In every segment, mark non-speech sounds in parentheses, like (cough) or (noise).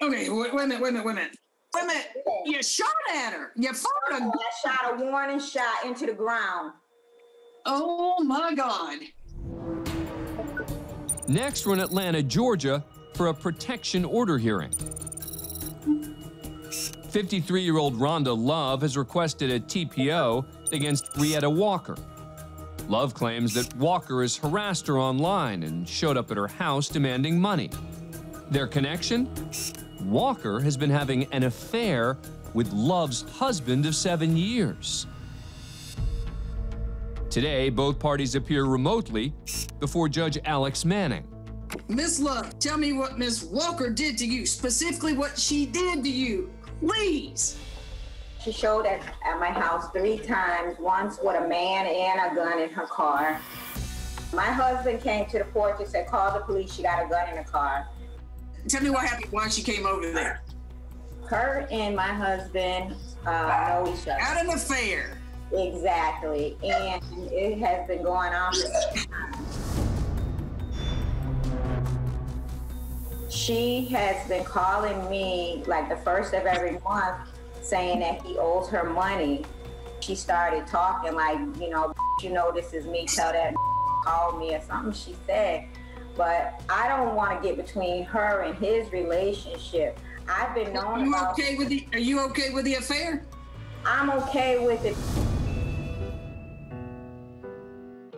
Okay, wait, wait a minute, wait a minute, wait a minute. Wait a minute. You shot at her. You fired a. I shot a warning shot into the ground. Oh my God. Next, we're in Atlanta, Georgia for a protection order hearing. 53 year old Rhonda Love has requested a TPO against Rietta Walker. Love claims that Walker has harassed her online and showed up at her house demanding money. Their connection? Walker has been having an affair with Love's husband of seven years. Today, both parties appear remotely before Judge Alex Manning. Miss Love, tell me what Miss Walker did to you, specifically what she did to you. Please. She showed at, at my house three times, once with a man and a gun in her car. My husband came to the porch and said, call the police, she got a gun in the car. Tell me what happened, why she came over there. Her and my husband uh, know each other. Had an affair. Exactly. And it has been going on for some time. She has been calling me like the first of every month saying that he owes her money. She started talking like, you know, you know, this is me, tell that (laughs) call me or something she said. But I don't want to get between her and his relationship. I've been Are known you about okay with the are you okay with the affair? I'm okay with it.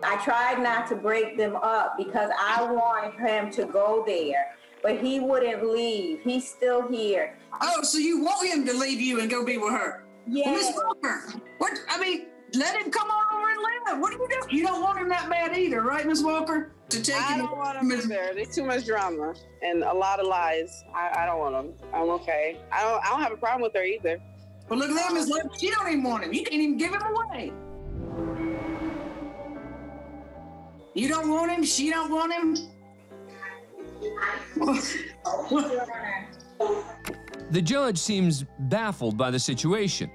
I tried not to break them up because I wanted him to go there, but he wouldn't leave. He's still here. Oh, so you want him to leave you and go be with her? Yeah. Miss Walker, what I mean, let him come on over and live. What do you do? You don't want him that bad either, right, Miss Walker? To take I don't want them there. There's too much drama and a lot of lies. I, I don't want them. I'm okay. I don't. I don't have a problem with her either. Well, look at that, Miss Love. She don't even want him. You can't even give him away. You don't want him. She don't want him. (laughs) The judge seems baffled by the situation,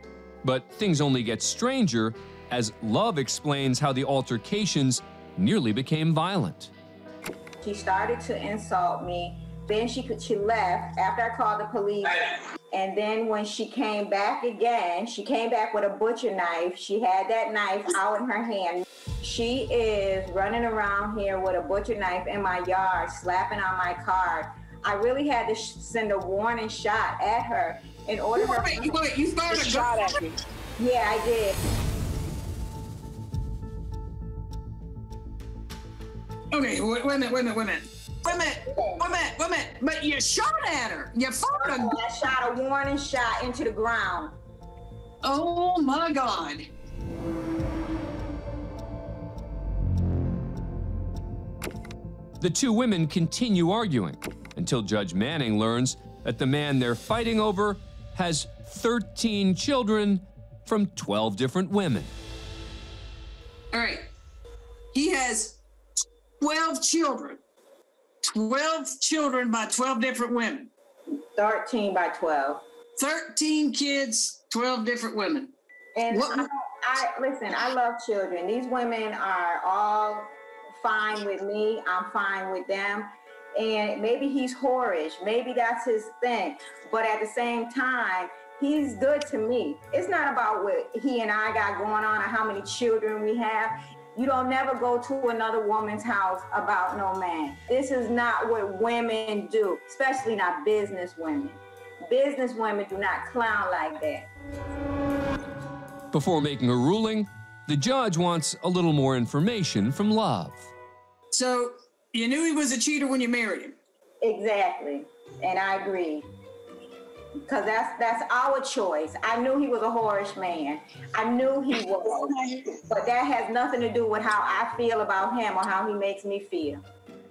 but things only get stranger as Love explains how the altercations nearly became violent. She started to insult me. Then she could, she left after I called the police. And then when she came back again, she came back with a butcher knife. She had that knife out in her hand. She is running around here with a butcher knife in my yard, slapping on my car. I really had to sh- send a warning shot at her in order for Wait, wait, you fired Just a shot at me. Yeah, I did. Okay, wait, wait a minute, wait a minute, wait a minute. Wait a minute, wait a minute, wait a minute. But you shot at her. You fired a gun. I shot a warning shot into the ground. Oh my God. The two women continue arguing until Judge Manning learns that the man they're fighting over has 13 children from 12 different women. All right. He has 12 children. 12 children by 12 different women. 13 by 12. 13 kids, 12 different women. And I, I listen, I love children. These women are all fine with me. I'm fine with them. And maybe he's whorish. Maybe that's his thing. But at the same time, he's good to me. It's not about what he and I got going on or how many children we have. You don't never go to another woman's house about no man. This is not what women do, especially not business women. Business women do not clown like that. Before making a ruling, the judge wants a little more information from Love. So you knew he was a cheater when you married him. Exactly. And I agree. Cause that's that's our choice. I knew he was a whorish man. I knew he was. But that has nothing to do with how I feel about him or how he makes me feel.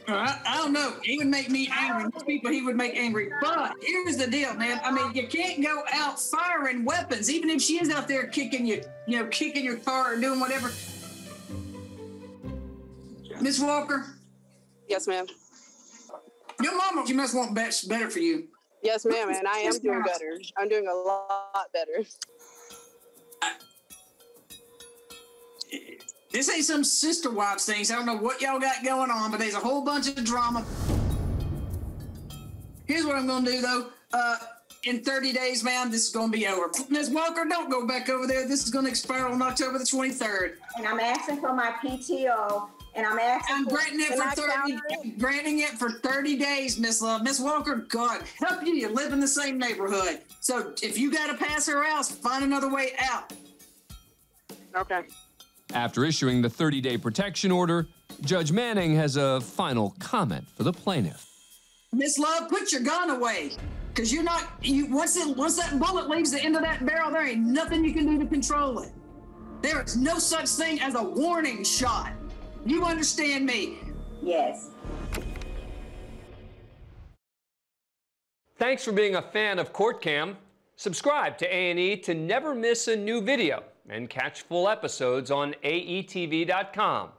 I, I don't know. He would make me angry. Most people he would make angry. But here's the deal, man. I mean, you can't go out firing weapons, even if she is out there kicking you, you know, kicking your car or doing whatever. Miss Walker, Yes, ma'am. your mama, she must want best better for you. Yes, ma'am. And I am doing better. I'm doing a lot better. This ain't some sister wives things. I don't know what y'all got going on, but there's a whole bunch of drama. Here's what I'm gonna do though. uh, in 30 days, ma'am, this is going to be over. Ms. Walker, don't go back over there. This is going to expire on October the 23rd. And I'm asking for my PTO, and I'm asking. I'm for- granting it for I 30. it? Granting it for 30 days, Miss Love. Miss Walker, God help you. You live in the same neighborhood, so if you got to pass her house, find another way out. Okay. After issuing the 30 day protection order, Judge Manning has a final comment for the plaintiff. Miss Love, put your gun away. Cause you're not you once it once that bullet leaves the end of that barrel, there ain't nothing you can do to control it. There is no such thing as a warning shot. You understand me? Yes. Thanks for being a fan of CourtCam. Subscribe to A&E to never miss a new video and catch full episodes on aetv.com.